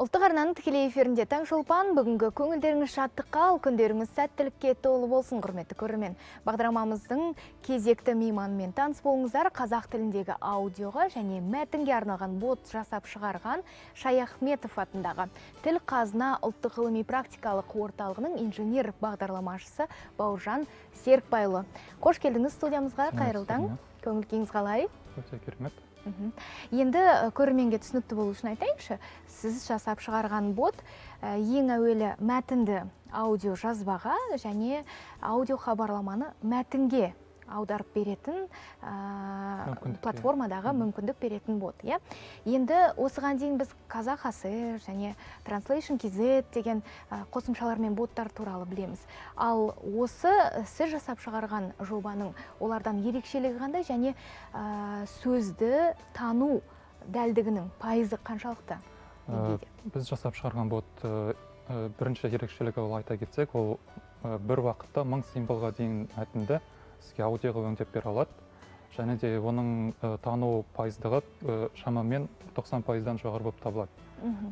ұлттық арнаның тікелей эфирінде таңшолпан бүгінгі көңілдеріңіз шаттыққа ал күндеріңіз сәттілікке толы болсын құрметті көрермен. Бағдарламамыздың кезекті мейманымен таныс болыңыздар. Қазақ тіліндегі аудиоға және мәтінге арналған бот жасап шығарған шаяхметов атындағы тіл қазына ұлттық ғылыми практикалық орталығының инженер бағдарламашысы бауыржан серікбайұлы. Қош келдіңіз студиямызға қайырлы таң. көңіл күйіңіз қалай? Өте керемет. Енді э, көрерменге түсінікті болу үшін айтайыншы сіз жасап шығарған бот э, ең әуелі мәтінді аудио жазбаға және аудио хабарламаны мәтінге аударып беретін ә, платформадағы мүмкіндік беретін бот иә. Енді осыған дейін біз қазақ аср және translation kz деген ә, қосымшалар мен боттар туралы білеміз. Ал осы сіз жасап шығарған жобаның олардан ерекшелігі қандай және ә, сөзді тану дәлдігінің пайызы қаншалықты? Ә, деңгейде? біз жасап шығарған бот ә, бірінші ерекшелігі ол айта кетсек ол бір уақытта мың символға дейін мәтінді сізге аудиоға өңдеп бере алады. Және де оның ә, тану пайыздығы ә, шамамен 90 пайыздан жоғары болып табылады.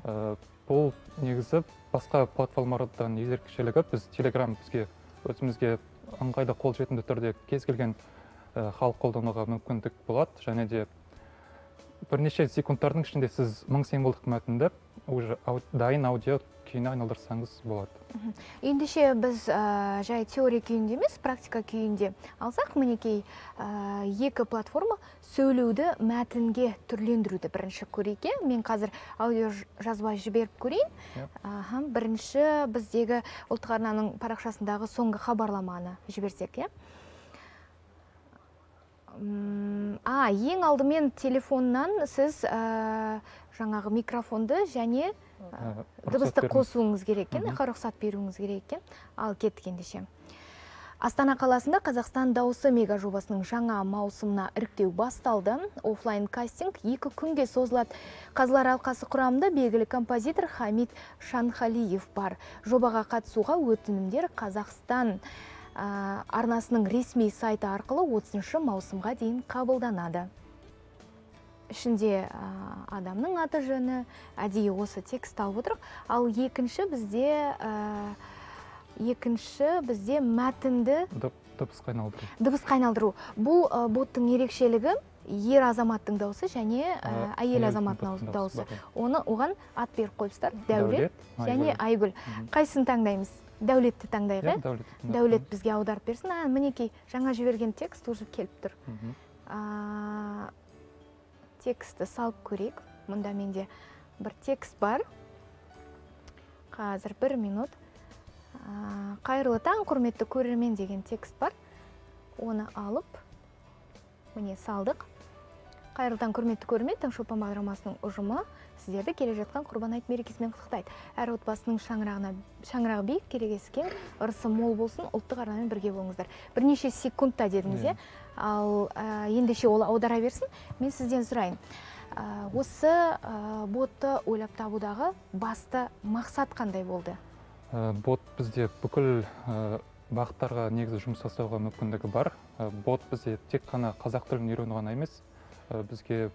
Ә, бұл негізі басқа платформалардан ерекшелігі біз телеграм бізге өзімізге ыңғайлы қолжетімді түрде кез келген ә, халық қолдануға мүмкіндік болады. Және де бірнеше секундтардың ішінде сіз мың символдық мәтінді уже ау- дайын аудио күйіне айналдырсаңыз болады. Ендеше біз ә, жай теория күйінде емес практика күйінде алсақ мінекей ә, екі платформа сөйлеуді мәтінге түрлендіруді бірінші көрейік иә? Мен қазір аудио жазба жіберіп көрейін. Иә. Аха, бірінші біздегі ұлттық арнаның парақшасындағы соңғы хабарламаны жіберсек иә? А ең алдымен телефоннан сіз ә, жаңағы микрофонды және Ә, дыбысты қосуыңыз керек екен рұқсат беруіңіз керек екен ал кеттік ендеше. Астана қаласында қазақстан дауысы мега жобасының жаңа маусымына іріктеу басталды. Оффлайн кастинг екі күнге созылады. Қазылар алқасы құрамында белгілі композитор хамид шанхалиев бар. Жобаға қатысуға өтінімдер қазақстан ә, арнасының ресми сайты арқылы 30 маусымға дейін қабылданады. Ішінде ә, адамның аты жөні әдейі осы текст алып отырық ал екінші бізде ә, екінші бізде мәтінді Дыб- дыбысқа айналдыру. дыбысқа айналдыру. Бұл ә, боттың ерекшелігі ер азаматтың дауысы және ә, әйел азаматтың дауысы. оны оған ат беріп қойыпсыздар. Дәулет және Айгүл. қайсысын таңдаймыз? Дәулетті таңдайық Иә, дәулет бізге аударып берсін. А мінекей жаңа жіберген текст уже келіп тұр. Текстті салып көрейік. Мұнда менде бір текст бар. Қазір бір минут. Қайырлы таң құрметті көрермен деген текст бар. Оны алып міне салдық. Қайырлы таң құрметті көрермен таңшолпан бағдарламасының ұжымы сіздерді келе жатқан құрбан айт мерекесімен құттықтайды. Әр отбасының шаңырағына шаңырағы биік керегесі кең ырысы мол болсын ұлттық арнамен бірге болыңыздар. Бірнеше секундта дедіңіз Иә. иә? Ал ә, ендеше ол аудара берсін мен сізден сұрайын. Ә, осы ә, ботты ойлап табудағы басты мақсат қандай болды? Бот бізде бүкіл бағыттарға негізі жұмыс жасауға мүмкіндігі бар. Бот бізде тек қана қазақ тілін үйрену ғана емес бізге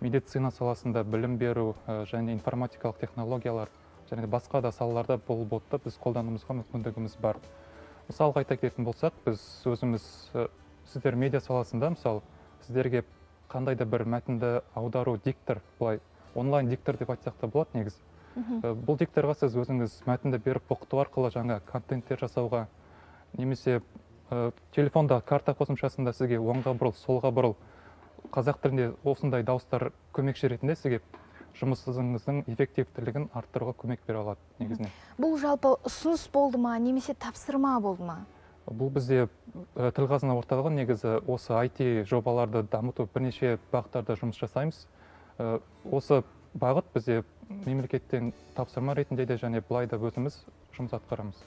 медицина саласында білім беру ә, және информатикалық технологиялар және басқа да салаларда бұл ботты біз қолдануымызға мүмкіндігіміз бар мысалға айта кететін болсақ біз өзіміз ә, сіздер медиа саласында мысалы сіздерге қандай да бір мәтінді аудару диктор былай онлайн диктор деп айтсақ та болады негізі. Ә, бұл дикторға сіз өзіңіз мәтінді беріп оқыту арқылы жаңа контенттер жасауға немесе ә, телефонда карта қосымшасында сізге оңға бұрыл солға бұрыл қазақ тілінде осындай дауыстар көмекші ретінде сізге жұмысыңыздың эффективтілігін арттыруға көмек бере алады негізінен. Бұл жалпы ұсыныс болды ма немесе тапсырма болды ма? Бұл бізде ә, тіл қазына орталығы негізі осы IT жобаларды дамыту бірнеше бағыттарда жұмыс жасаймыз. Ә, осы бағыт бізде мемлекеттен тапсырма ретінде де және былай да өзіміз жұмыс атқарамыз.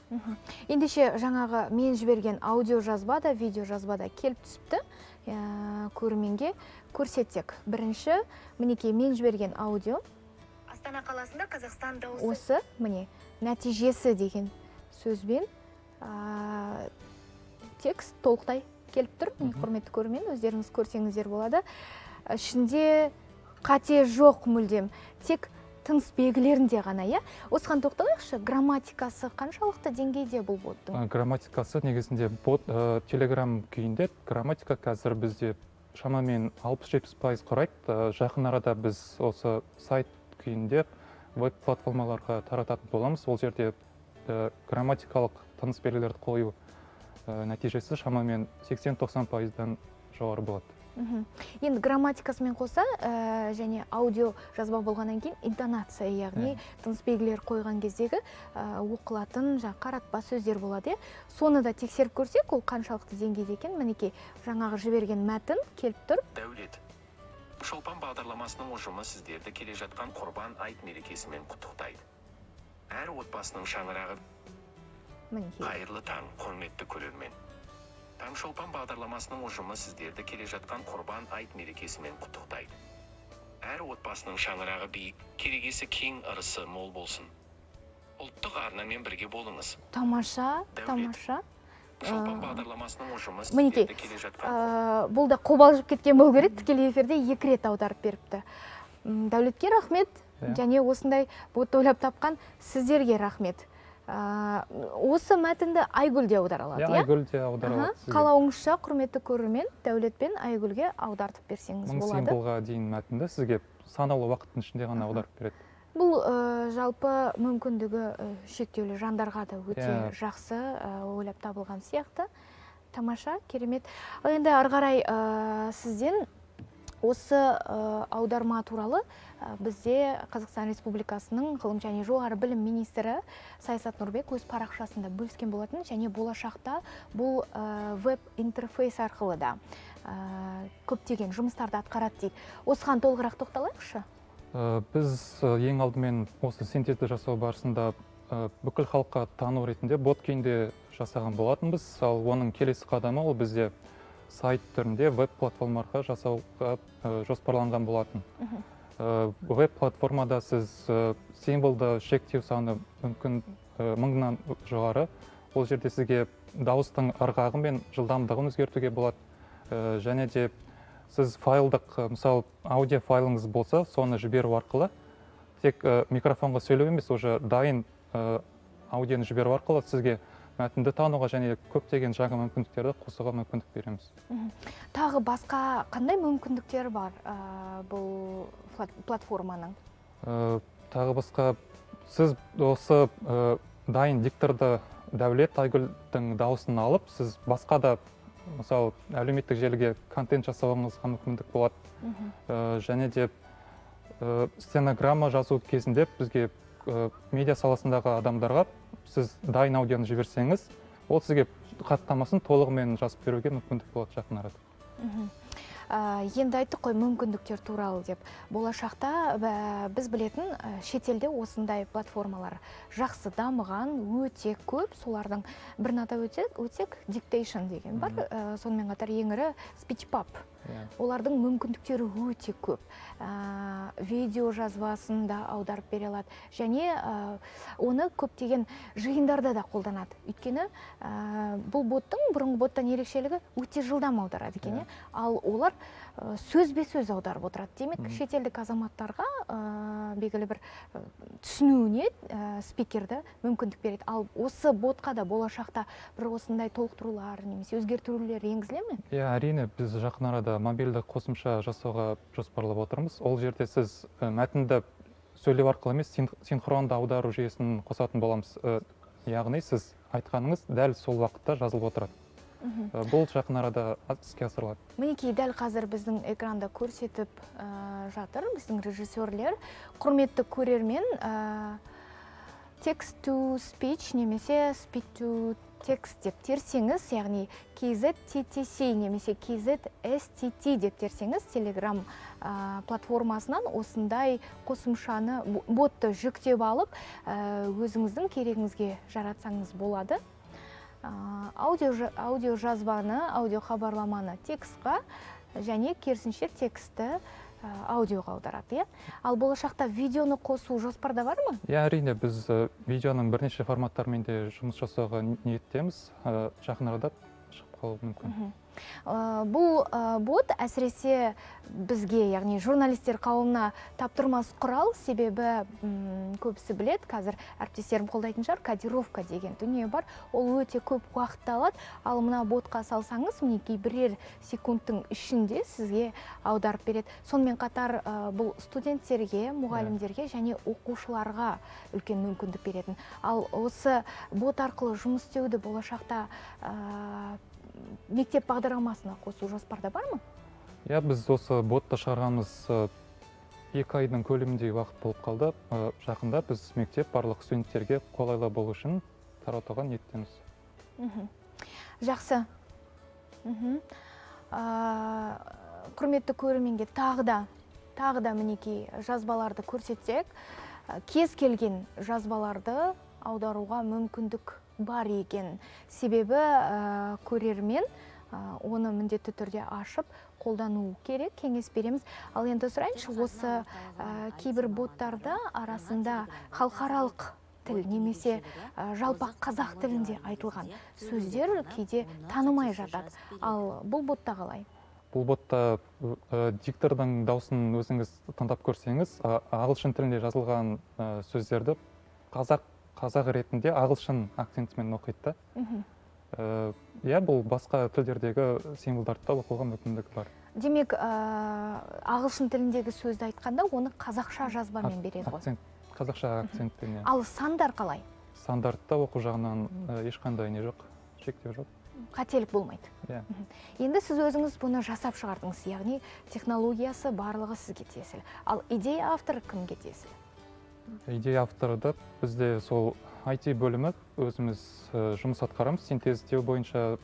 Ендеше жаңағы мен жіберген аудио жазба да видео жазба да келіп түсіпті. Ә, көрерменге көрсетсек. Бірінші мінекей мен жіберген аудио. Астана қаласында қазақстан дауысы. Осы міне нәтижесі деген сөзбен ә, текст толықтай келіп тұр. Міне құрметті көрермен өздеріңіз көрсеңіздер болады. Ішінде қате жоқ мүлдем. Тек тыныс белгілерінде ғана иә? Осыған тоқталайықшы грамматикасы қаншалықты деңгейде бұл боттың? Грамматикасы негізінде бот ә, телеграм күйінде грамматика қазір бізде шамамен 60-70 пайыз құрайды. Ә, жақын арада біз осы сайт күйінде веб платформаларға тарататын боламыз. Ол жерде ә, грамматикалық тыныс белгілерді қою ә, нәтижесі шамамен 80-90 пайыздан жоғары болады. Мгм. енді грамматикасымен қоса ә, және аудио жазба болғаннан кейін интонация яғни тыныс белгілер қойған кездегі ә, оқылатын жаңағы қаратпа сөздер болады иә. Соны да тексеріп көрсек ол қаншалықты деңгейде екен. Мінекей жаңағы жіберген мәтін келіп тұр. Дәулет шолпан бағдарламасының ұжымы сіздерді келе жатқан құрбан айт мерекесімен құттықтайды. Әр отбасының шаңырағы. Мінекей. Қайырлы таң құрметті көрермен таңшолпан бағдарламасының ұжымы сіздерді келе жатқан құрбан айт мерекесімен құттықтайды. Әр отбасының шаңырағы биік керегесі кең ырысы мол болсын. Ұлттық арнамен бірге болыңыз. Тамаша Дәулет. тамаша. Ұжымы мінекей, сіздерді келе жатқан ә, бұл да қобалжып кеткен болу керек. Тікелей эфирде екі рет аударып беріпті. Дәулетке рахмет. Иә. және осындай ботты ойлап тапқан сіздерге рахмет. Осы мәтінді айгүл де аудара алады иә иә? Айгүл де аудара алады қалауыңызша құрметті көрермен дәулет пен айгүлге аудартып берсеңіз мың болады. символға дейін мәтінді сізге санаулы уақыттың ішінде ғана аударып береді. Бұл ә, жалпы мүмкіндігі ә, шектеулі жандарға да өте Иә. жақсы ә, ойлап табылған сияқты. Тамаша керемет. Ал енді ары қарай сізден осы ә, аударма туралы ә, бізде қазақстан республикасының ғылым және жоғары білім министрі саясат нұрбек өз парақшасында бөліскен болатын және болашақта бұл ә, веб интерфейс арқылы да көптеген жұмыстарды атқарады дейді. Осыған толығырақ тоқталайықшы. Біз ең алдымен осы синтезді жасау барысында бүкіл халыққа тану ретінде бот күйінде жасаған болатынбыз. Ал оның келесі қадамы ол бізде сайт түрінде веб платформаға жасауға ә, жоспарланған болатын. Веб платформада сіз символды шектеу саны мүмкін мыңнан жоғары. Ол жерде сізге дауыстың ырғағы мен жылдамдығын өзгертуге болады. Және де сіз файлдық мысалы аудио файлыңыз болса соны жіберу арқылы тек микрофонға сөйлеу емес уже дайын аудионы жіберу арқылы сізге мәтінді тануға және көптеген жаңа мүмкіндіктерді қосуға мүмкіндік береміз. Тағы басқа қандай мүмкіндіктер бар ә, бұл платформаның? Ә, тағы басқа сіз осы ә, дайын дикторды дәулет айгүлдің дауысын алып сіз басқа да мысалы әлеуметтік желіге контент жасауыңызға мүмкіндік болады. Ә, және де ә, стенограмма жазу кезінде бізге ә, медиа саласындағы адамдарға сіз дайын аудионы жіберсеңіз ол сізге хаттамасын толығымен жазып беруге мүмкіндік болады жақын арада. Ә, енді айттық қой мүмкіндіктер туралы деп. Болашақта ә, біз білетін ә, шетелде осындай платформалар жақсы дамыған өте көп. Солардың бірін атап өтсек, өтсек диктейшн деген бар. Ә, сонымен қатар ең ірі спичпап олардың мүмкіндіктері өте көп. Ә, видео жазбасын да аударып бере алады. Және ә, оны көптеген жиындарда да қолданады. Өйткені ә, бұл боттың бұрынғы боттан ерекшелігі өте жылдам аударады екен иә. Ал олар ә, сөзбе сөз аударып отырады. Демек шетелдік азаматтарға ә, белгілі бір түсінуіне спикерді мүмкіндік береді. Ал осы ботқа да болашақта бір осындай толықтырулар немесе өзгертулер енгізіле ме? Иә әрине біз жақын арада мобильді қосымша жасауға жоспарлап отырмыз. Ол жерде сіз мәтінді сөйлеу арқылы емес син- синхронды аудару жүйесін қосатын боламыз. Яғни сіз айтқаныңыз дәл сол уақытта жазылып отырады. Бұл жақын арада іске асырылады. Мінекей дәл қазір біздің экранда көрсетіп ә, жатыр біздің режиссерлер. Құрметті көрермен ә, текст to speech немесе speech to text деп терсеңіз яғни kzttc немесе kzstt деп терсеңіз телеграм ә, платформасынан осындай қосымшаны бо- ботты жүктеп алып ә, өзіңіздің керегіңізге жаратсаңыз болады. Аудио, жа- аудио жазбаны аудио хабарламаны текстқа және керісінше текстті аудиоға аударады иә? Ал болашақта видеоны қосу жоспарда бар ма? Иә әрине біз ә, видеоның бірнеше форматтарымен де жұмыс жасауға ниеттеміз. Ә, жақын арада шығып қалуы мүмкін. Бұл ә, бот әсіресе бізге яғни журналистер қауымына таптырмас құрал. Себебі м, көбісі білет қазір әріптестерім қолдайтын шығар кодировка деген дүние бар. Ол өте көп уақытты алады. Ал мына ботқа салсаңыз мінекей бірер секундтың ішінде сізге аударып береді. Сонымен қатар ә, бұл студенттерге мұғалімдерге және оқушыларға үлкен мүмкіндік беретін. Ал осы бот арқылы жұмыс істеуді болашақта ә, мектеп бағдарламасына қосу жоспарда бар ма? Иә біз осы ботты шығарғанымыз екі айдың көлеміндей уақыт болып қалды. Жақында біз мектеп барлық студенттерге қолайлы болу үшін таратуға ниеттеміз. Мхм. Жақсы. Мхм. Құрметті көрерменге тағы да тағы да мінекей жазбаларды көрсетсек. Кез келген жазбаларды аударуға мүмкіндік бар екен. Себебі а, көрермен а, оны міндетті түрде ашып қолдану керек. Кеңес береміз. Ал енді сұрайыншы осы ә, кейбір боттарда арасында халықаралық тіл немесе ә, жалпақ қазақ тілінде айтылған сөздер кейде танымай жатады. ал бұл ботта қалай? Бұл ботта э, диктордың дауысын өзіңіз тыңдап көрсеңіз а- ағылшын тілінде жазылған сөздерді қазақ қазақ ретінде ағылшын акцентімен оқиды да. Э, иә бұл басқа тілдердегі символдарды да оқуға мүмкіндігі бар. Демек ә, ағылшын тіліндегі сөзді айтқанда оны қазақша жазбамен береді ғой. акцент қазақша акцентпен иә. Ал сандар қалай? Стандартта оқу жағынан э, ешқандай не жоқ шектеу жоқ. Қателік болмайды. Иә. Енді сіз өзіңіз бұны жасап шығардыңыз яғни технологиясы барлығы сізге тиесілі. Ал идея авторы кімге тиесілі? Идея авторы бізде сол IT бөлімі өзіміз э, жұмыс атқарамыз. Синтездеу бойынша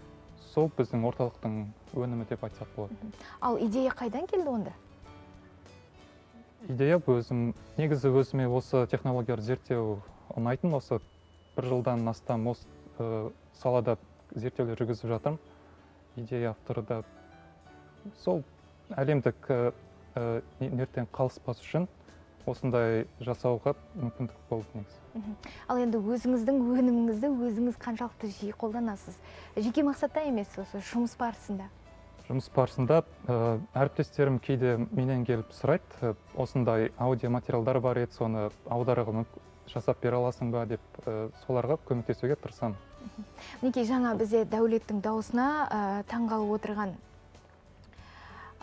сол біздің орталықтың өнімі деп айтсақ болады. Ал идея қайдан келді онда? Идея өзім негізі өзіме осы технологияларды зерттеу ұнайтын осы бір жылдан астам осы э, салада зерттеулер жүргізіп жатырмын. Идея авторы да сол әлемдік э, э, нерттен қалыспас үшін осындай жасауға мүмкіндік болды негізі. Ал енді өзіңіздің өніміңізді өзіңіз қаншалықты жиі қолданасыз? Жеке мақсатта емес осы жұмыс барысында? Жұмыс барысында ә, әріптестерім кейде менен келіп сұрайды «Ә, осындай аудиоматериалдар бар еді соны аударуға мүк- жасап бере аласың ба деп ә, соларға көмектесуге тырысамын. Мінекей жаңа бізде дәулеттің дауысына ә, таңғалып отырған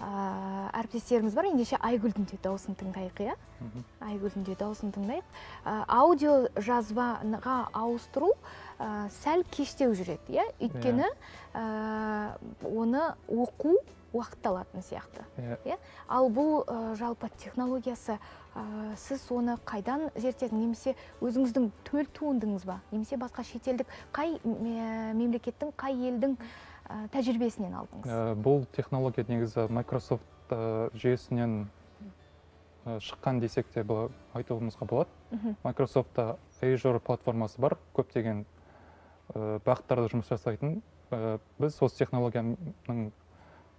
әріптестеріміз бар. Ендеше айгүлдің де дауысын тыңдайық иә? Айгүлдің де дауысын тыңдайық. Ә, аудио жазбаға ауыстыру ә, сәл кештеу жүреді иә? Өйткені ә, оны оқу уақыт алатын сияқты Иә. ал бұл ә, жалпы технологиясы ә, сіз оны қайдан зерттедіңіз? Немесе өзіңіздің төл туындыңыз ба? Немесе басқа шетелдік қай ме- мемлекеттің қай елдің тәжірибесінен алдыңыз. Ә, бұл технология негізі Microsoft ә, жүйесінен ә, шыққан десек те бұл айтуымызға болады. Microsoftта Azure платформасы бар көптеген ә, бағыттарда жұмыс жасайтын. Ә, біз осы технологияның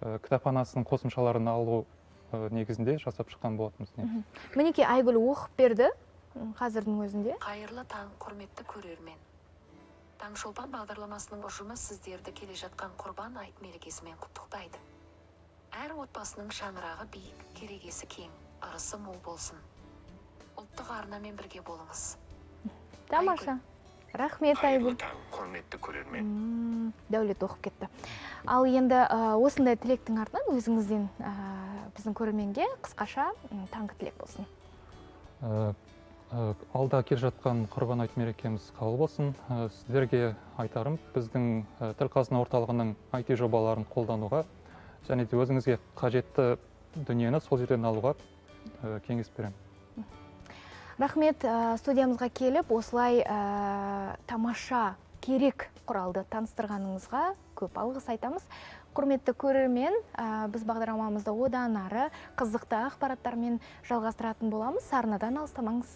ә, кітапханасының қосымшаларын алу ә, негізінде жасап шыққан болатынбыз мінекей айгүл оқып берді қазірдің өзінде. Қайырлы таң құрметті көрермен. Таңшолпан бағдарламасының ұжымы сіздерді келе жатқан құрбан айт мерекесімен құттықтайды. Әр отбасының шаңырағы биік керегесі кең ырысы мол болсын. Ұлттық арнамен бірге болыңыз. Тамаша. Рахмет айгүл. Құрметті көрермен. Дәулет оқып кетті. Ал енді ә, осындай тілектің артынан өзіңізден ә, біздің көрерменге қысқаша таңғы тілек болсын. Ә, алда келе жатқан құрбан айт мерекеміз қабыл болсын. Ә, сіздерге айтарым біздің ә, тіл қазына орталығының IT жобаларын қолдануға және де өзіңізге қажетті дүниені сол жерден алуға кеңес беремін. Рахмет студиямызға келіп осылай ә, тамаша керек құралды таныстырғаныңызға көп алғыс айтамыз. Құрметті көрермен ә, біз бағдарламамызды одан ары қызықты ақпараттармен жалғастыратын боламыз. Арнадан алыстамаңыз.